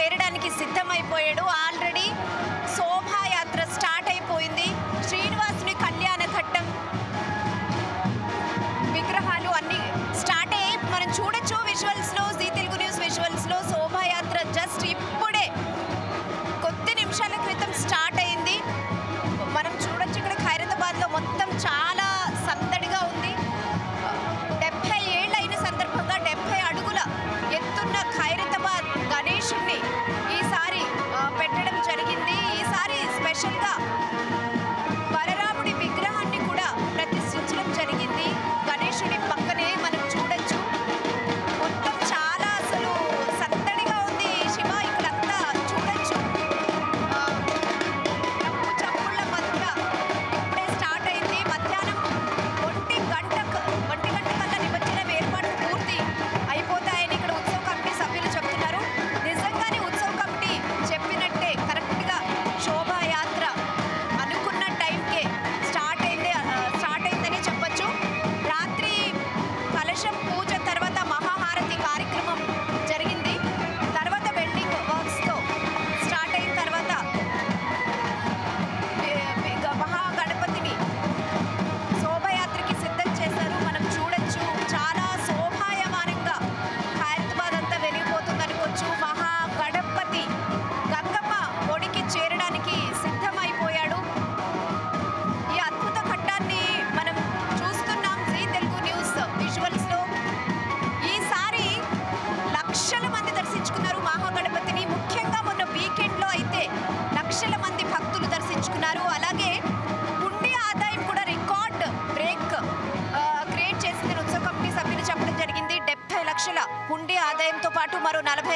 చేరడానికి సిద్ధమైపోయాడు. ఆల్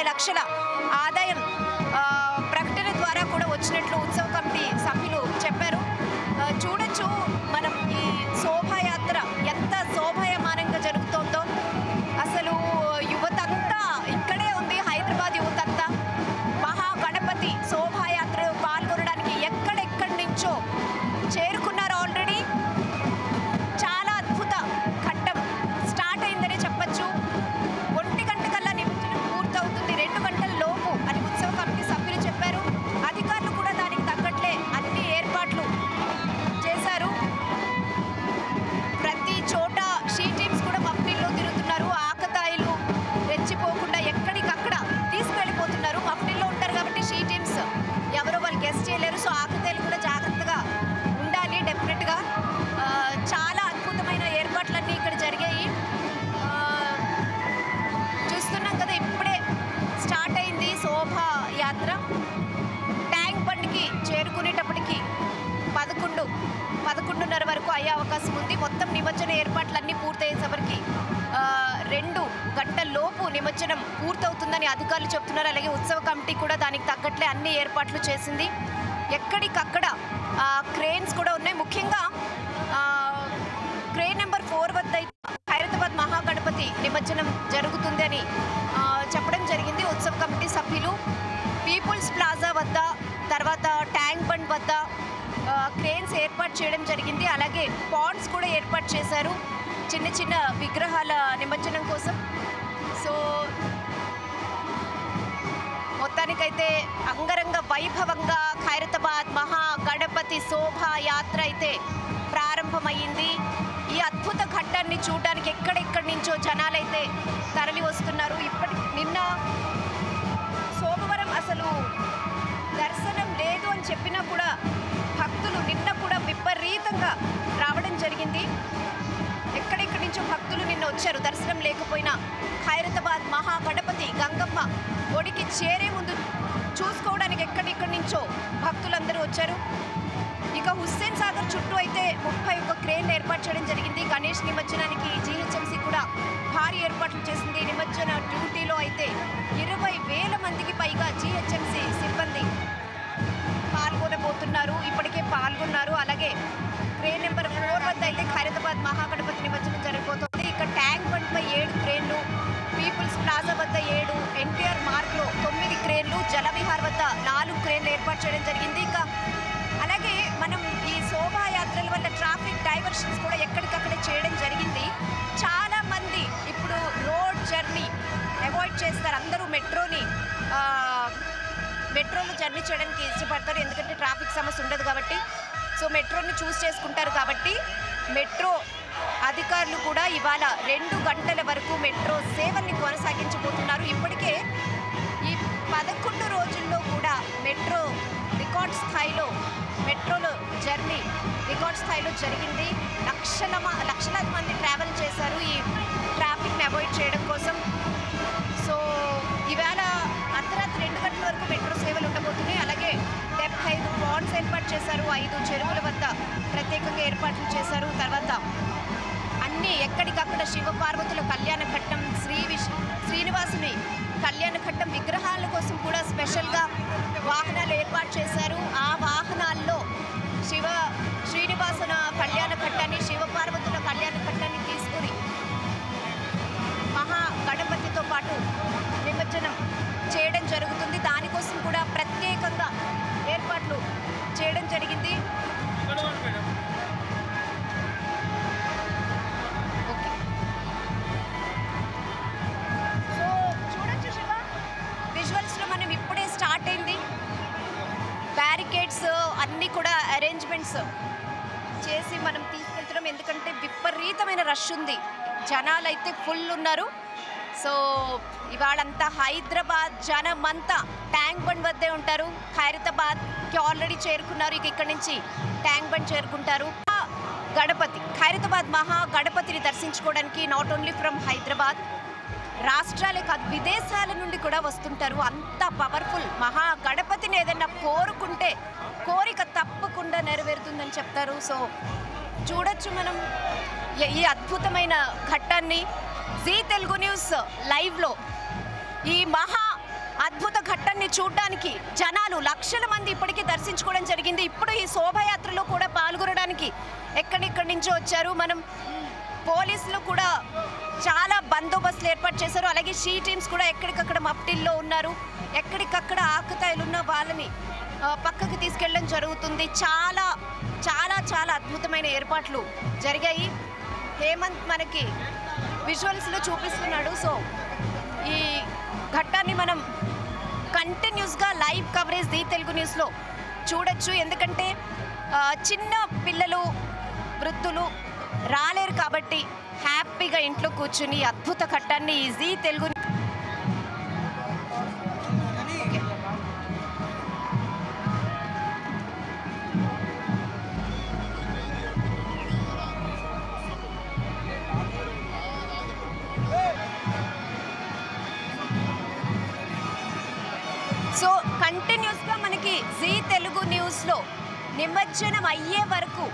లక్షల ఆదాయం రెండు గంటల్లోపు నిమజ్జనం పూర్తవుతుందని అధికారులు చెప్తున్నారు. అలాగే ఉత్సవ కమిటీ కూడా దానికి తగ్గట్లే అన్ని ఏర్పాట్లు చేసింది. ఎక్కడికక్కడ క్రేన్స్ కూడా ఉన్నాయి. ముఖ్యంగా క్రేన్ నెంబర్ ఫోర్ వద్ద అయితే హైదరాబాద్ మహాగణపతి నిమజ్జనం జరుగుతుంది అని చెప్పడం జరిగింది ఉత్సవ కమిటీ సభ్యులు. పీపుల్స్ ప్లాజా వద్ద తర్వాత ట్యాంక్ బండ్ వద్ద క్రేన్స్ ఏర్పాటు చేయడం జరిగింది. అలాగే పాండ్స్ కూడా ఏర్పాటు చేశారు. చిన్న చిన్న విగ్రహాల నిమజ్జనం కోసం. సో మొత్తానికైతే అంగరంగ వైభవంగా ఖైరతాబాద్ మహా గణపతి శోభాయాత్ర అయితే ప్రారంభమైంది ఈ అద్భుత ఘట్టాన్ని చూడడానికి ఎక్కడెక్కడి నుంచో జనాలైతే తరలి వస్తున్నారు. ఇప్పటి నిన్న సోమవారం అసలు దర్శనం లేదు అని చెప్పినా కూడా భక్తులు నిన్న కూడా విపరీతంగా రావడం జరిగింది. ఎక్కడెక్కడి నుంచో భక్తులు నిన్న వచ్చారు. దర్శనం లేకపోయినా ఖైరతాబాద్ మహాగణపతి గంగమ్మ ఒడికి చేరే ముందు చూసుకోవడానికి ఎక్కడెక్కడి నుంచో భక్తులందరూ వచ్చారు. ఇక హుస్సేన్ సాగర్ చుట్టూ అయితే ముప్పై ఒక్క క్రేన్లు ఏర్పాటు చేయడం జరిగింది. గణేష్ నిమజ్జనానికి జీహెచ్ఎంసీ కూడా భారీ ఏర్పాట్లు చేసింది. నిమజ్జన డ్యూటీలో అయితే ఇరవై వేల మందికి పైగా జీహెచ్ఎంసీ సిబ్బంది పాల్గొనబోతున్నారు. ఇప్పటికే పాల్గొన్నారు. అలాగే ట్రైన్ నెంబర్ ఫోర్ వద్ద అయితే ఖైరతాబాద్ మహాగణపతి నిమజ్జనం జరిగిపోతుంది. ఇక్కడ ట్యాంక్ బండ్ పై ఏడు క్రేన్లు పీపుల్స్ ప్లాజా వద్ద ఏడు ఎన్టీఆర్ మార్గ్లో తొమ్మిది క్రేన్లు జలవిహార్ వద్ద నాలుగు క్రేన్లు ఏర్పాటు చేయడం జరిగింది. ఇక అలాగే మనం ఈ శోభాయాత్రల వల్ల ట్రాఫిక్ డైవర్షన్స్ కూడా ఎక్కడికక్కడే చేయడం జరిగింది. చాలా మంది ఇప్పుడు రోడ్ జర్నీ అవాయిడ్ చేస్తారు. అందరూ మెట్రోని మెట్రోలో జర్నీ చేయడానికి ఇష్టపడతారు. ఎందుకంటే ట్రాఫిక్ సమస్య ఉండదు కాబట్టి సో మెట్రోని చూస్ చేసుకుంటారు కాబట్టి మెట్రో అధికారులు కూడా ఇవాళ రెండు గంటల వరకు మెట్రో సేవల్ని కొనసాగించబోతున్నారు. ఇప్పటికే ఈ పదకొండు రోజుల్లో కూడా మెట్రో రికార్డ్ స్థాయిలో మెట్రోలో జర్నీ రికార్డ్ స్థాయిలో జరిగింది. లక్షల లక్షలాది మంది ట్రావెల్ చేశారు ఈ ట్రాఫిక్ని అవాయిడ్ చేయడం కోసం. సో ఈవేళ అర్ధరాత్రి రెండు గంటల వరకు మెట్రో సేవలు ఉండబోతున్నాయి. అలాగే ఏర్పాట్లు చేశారు. తర్వాత అన్ని ఎక్కడికక్కడ శివపార్వతుల కళ్యాణ ఘట్టం శ్రీ విష్ శ్రీనివాసుని కళ్యాణ ఘట్టం విగ్రహాల కోసం కూడా స్పెషల్గా వాహనాలు ఏర్పాటు చేశారు. ఆ అరేంజ్మెంట్స్ చేసి మనం తీసుకెళ్తున్నాం. ఎందుకంటే విపరీతమైన రష్ ఉంది. జనాలు అయితే ఫుల్ ఉన్నారు. సో ఇవాళంతా హైదరాబాద్ జనమంతా ట్యాంక్ బండ్ వద్దే ఉంటారు. ఖైరతాబాద్కి ఆల్రెడీ చేరుకున్నారు. ఇక ఇక్కడ నుంచి ట్యాంక్ బండ్ చేరుకుంటారు. గణపతి ఖైరతాబాద్ మహా గణపతిని దర్శించుకోవడానికి నాట్ ఓన్లీ ఫ్రమ్ హైదరాబాద్ రాష్ట్రాలే కాదు విదేశాల నుండి కూడా వస్తుంటారు. అంత పవర్ఫుల్ మహా గణపతిని ఏదైనా కోరుకుంటే కోరిక తప్పకుండా నెరవేరుతుందని చెప్తారు. సో చూడొచ్చు మనం ఈ- అద్భుతమైన ఘట్టాన్ని. జీ తెలుగు న్యూస్ లైవ్లో ఈ మహా అద్భుత ఘట్టాన్ని చూడడానికి జనాలు లక్షల మంది ఇప్పటికీ దర్శించుకోవడం జరిగింది. ఇప్పుడు ఈ శోభయాత్రలో కూడా పాల్గొనడానికి ఎక్కడెక్కడి నుంచో వచ్చారు. మనం పోలీసులు కూడా చాలా బందోబస్తులు ఏర్పాటు చేశారు. అలాగే షీ టీమ్స్ కూడా ఎక్కడికక్కడ మప్టిల్లో ఉన్నారు. ఎక్కడికక్కడ ఆకుతాయిలున్న వాళ్ళని పక్కకి తీసుకెళ్ళడం జరుగుతుంది. చాలా చాలా చాలా అద్భుతమైన ఏర్పాట్లు జరిగాయి. హేమంత్ మనకి విజువల్స్లో చూపిస్తున్నాడు. సో ఈ ఘట్టాన్ని మనం కంటిన్యూస్గా లైవ్ కవరేజ్ ది తెలుగు న్యూస్లో చూడొచ్చు. ఎందుకంటే చిన్న పిల్లలు వృత్తులు రాలేరు కాబట్టి హ్యాపీగా ఇంట్లో కూర్చుని అద్భుత ఘట్టాన్ని ఈ జీ తెలుగు సో కంటిన్యూస్గా మనకి జీ తెలుగు న్యూస్లో నిమజ్జనం అయ్యే వరకు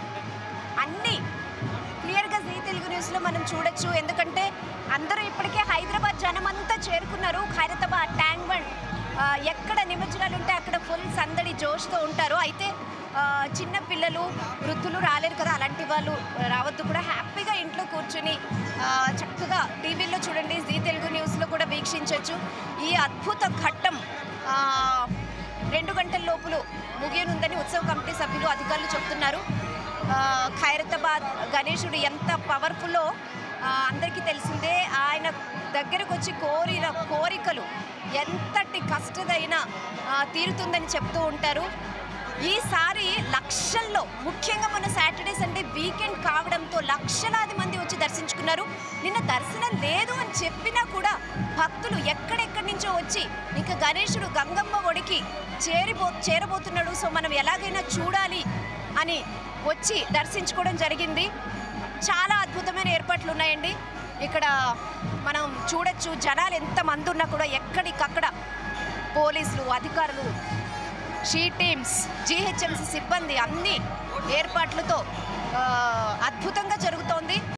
అన్నీ క్లియర్గా జీ తెలుగు న్యూస్లో మనం చూడొచ్చు. ఎందుకంటే అందరూ ఇప్పటికే హైదరాబాద్ జనమంతా చేరుకున్నారు. ఖైరతాబాద్ ట్యాంక్ బండ్ ఎక్కడ నిమజ్జనాలు ఉంటే అక్కడ ఫుల్ సందడి జోష్తో ఉంటారు. అయితే చిన్న పిల్లలు వృద్ధులు రాలేరు కదా. అలాంటి వాళ్ళు రావద్దు కూడా. హ్యాపీగా ఇంట్లో కూర్చుని చక్కగా టీవీలో చూడండి. జీ తెలుగు న్యూస్లో కూడా వీక్షించవచ్చు ఈ అద్భుత ఘట్టం రెండు గంటల లోపులు ముగియనుందని ఉత్సవ కమిటీ సభ్యులు అధికారులు చెప్తున్నారు. ఖైరతాబాద్ గణేశుడు ఎంత పవర్ఫుల్లో అందరికీ తెలిసిందే ఆయన దగ్గరకు వచ్చి కోరిన కోరికలు ఎంతటి కష్టదైనా తీరుతుందని చెప్తూ ఉంటారు. ఈసారి లక్షల్లో ముఖ్యంగా మన సాటర్డే సండే వీకెండ్ కావడంతో లక్షలాది మంది వచ్చి దర్శించుకున్నారు. నిన్న దర్శనం లేదు అని చెప్పినా కూడా భక్తులు ఎక్కడెక్కడి నుంచో వచ్చి ఇంకా గణేశుడు గంగమ్మ ఒడికి చేరిపో చేరబోతున్నాడు. సో మనం ఎలాగైనా చూడాలి అని వచ్చి దర్శించుకోవడం జరిగింది. చాలా అద్భుతమైన ఏర్పాట్లు ఉన్నాయండి. ఇక్కడ మనం చూడొచ్చు జనాలు ఎంతమంది ఉన్నా కూడా ఎక్కడికక్కడ పోలీసులు అధికారులు షీ టీమ్స్ జీహెచ్ఎంసీ సిబ్బంది అన్ని ఏర్పాట్లతో అద్భుతంగా జరుగుతోంది.